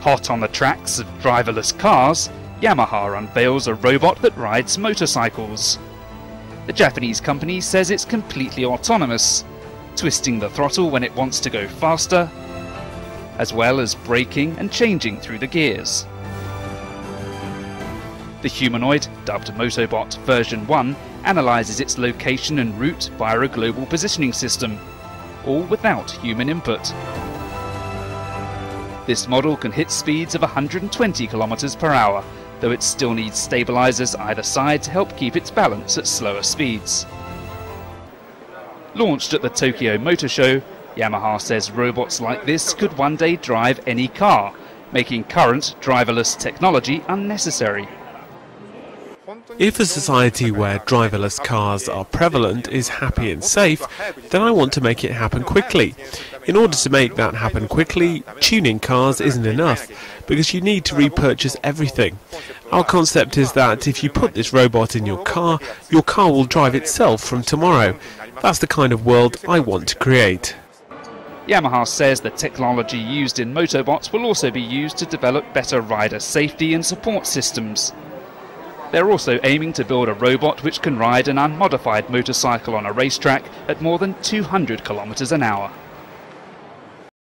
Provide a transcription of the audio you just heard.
Hot on the tracks of driverless cars, Yamaha unveils a robot that rides motorcycles. The Japanese company says it's completely autonomous, twisting the throttle when it wants to go faster, as well as braking and changing through the gears. The humanoid, dubbed Motobot version 1, analyses its location and route via a global positioning system, all without human input. This model can hit speeds of 120 km per hour, though it still needs stabilizers either side to help keep its balance at slower speeds. Launched at the Tokyo Motor Show, Yamaha says robots like this could one day drive any car, making current driverless technology unnecessary. If a society where driverless cars are prevalent is happy and safe, then I want to make it happen quickly. In order to make that happen quickly, tuning cars isn't enough, because you need to repurchase everything. Our concept is that if you put this robot in your car, your car will drive itself from tomorrow. That's the kind of world I want to create. Yamaha says the technology used in motobots will also be used to develop better rider safety and support systems. They're also aiming to build a robot which can ride an unmodified motorcycle on a racetrack at more than 200 kilometers an hour.